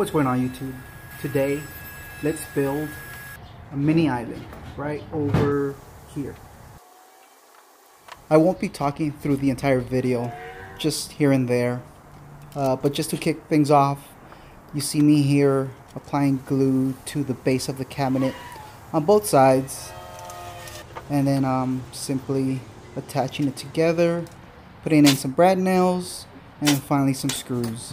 What's going on YouTube? Today, let's build a mini island right over here. I won't be talking through the entire video, just here and there. Uh, but just to kick things off, you see me here applying glue to the base of the cabinet on both sides. And then um, simply attaching it together, putting in some brad nails, and finally some screws.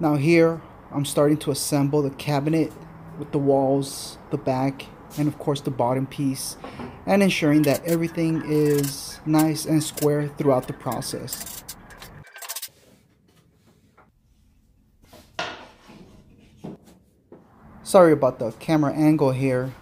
Now here, I'm starting to assemble the cabinet with the walls, the back, and of course the bottom piece, and ensuring that everything is nice and square throughout the process. Sorry about the camera angle here.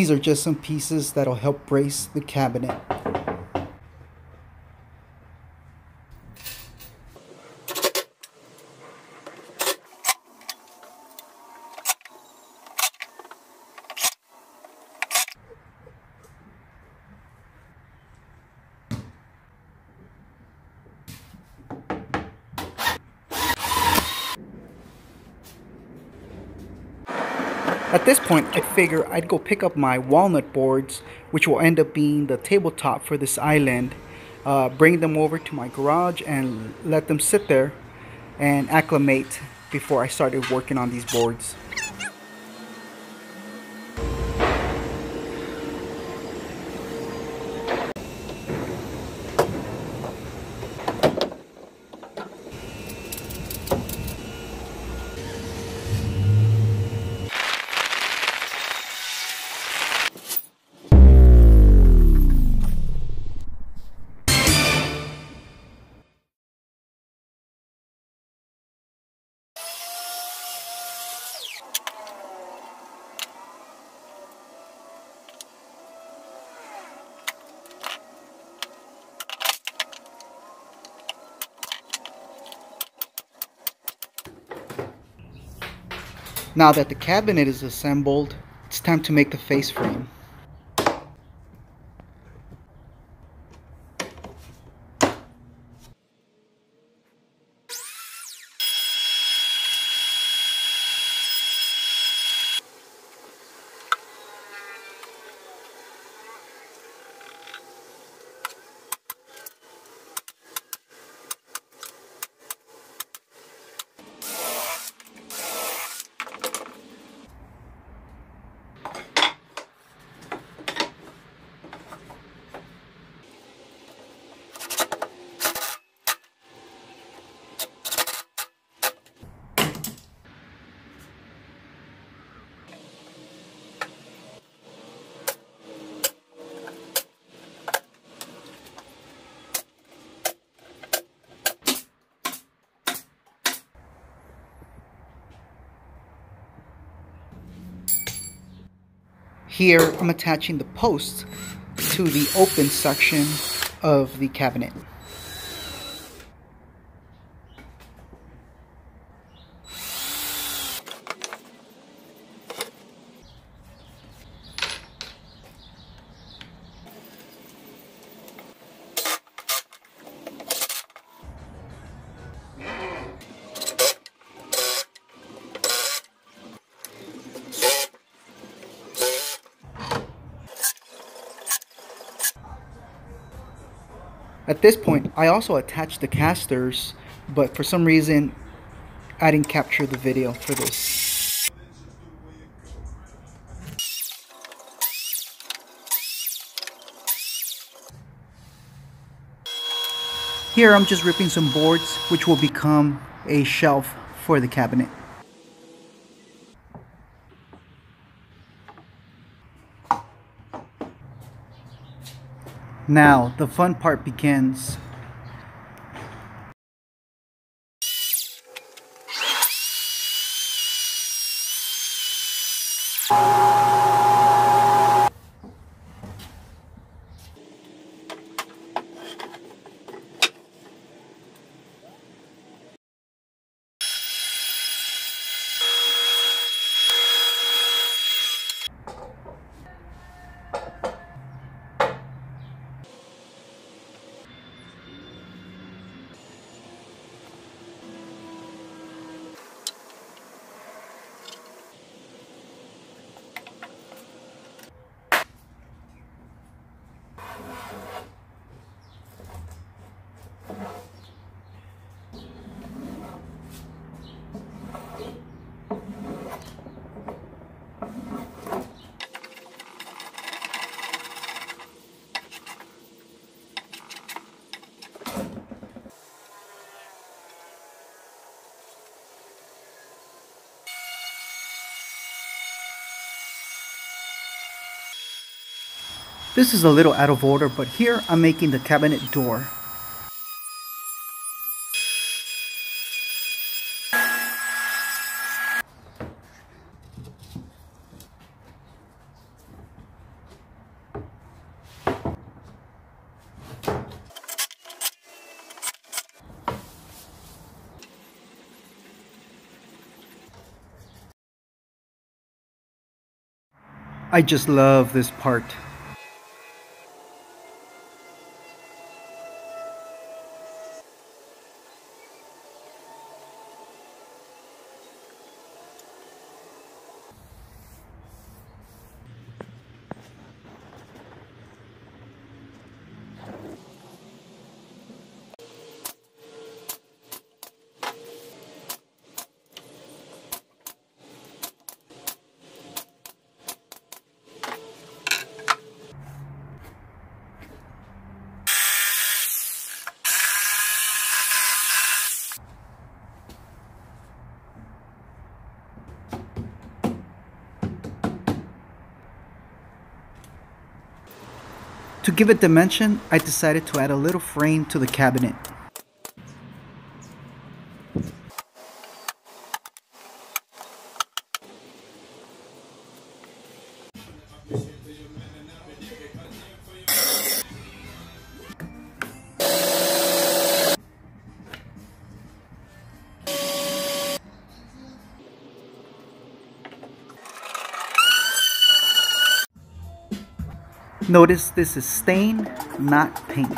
These are just some pieces that'll help brace the cabinet. At this point, I figure I'd go pick up my walnut boards, which will end up being the tabletop for this island, uh, bring them over to my garage and let them sit there and acclimate before I started working on these boards. Now that the cabinet is assembled, it's time to make the face frame. Here, I'm attaching the posts to the open section of the cabinet. At this point, I also attached the casters, but for some reason, I didn't capture the video for this. Here I'm just ripping some boards which will become a shelf for the cabinet. Now the fun part begins. This is a little out of order, but here I'm making the cabinet door. I just love this part. To give it dimension, I decided to add a little frame to the cabinet. Notice this is stain, not paint.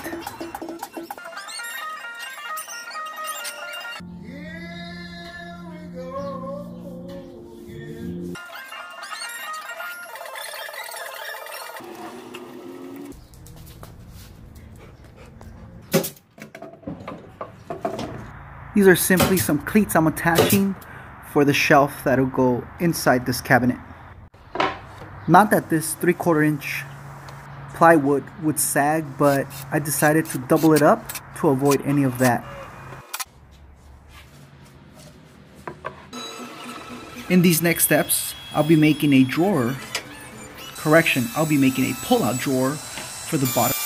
These are simply some cleats I'm attaching for the shelf that'll go inside this cabinet. Not that this 3 quarter inch plywood would sag, but I decided to double it up to avoid any of that. In these next steps, I'll be making a drawer, correction, I'll be making a pull-out drawer for the bottom.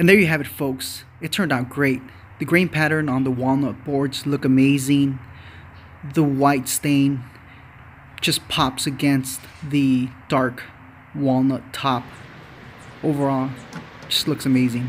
And there you have it folks. It turned out great. The grain pattern on the walnut boards look amazing. The white stain just pops against the dark walnut top. Overall, just looks amazing.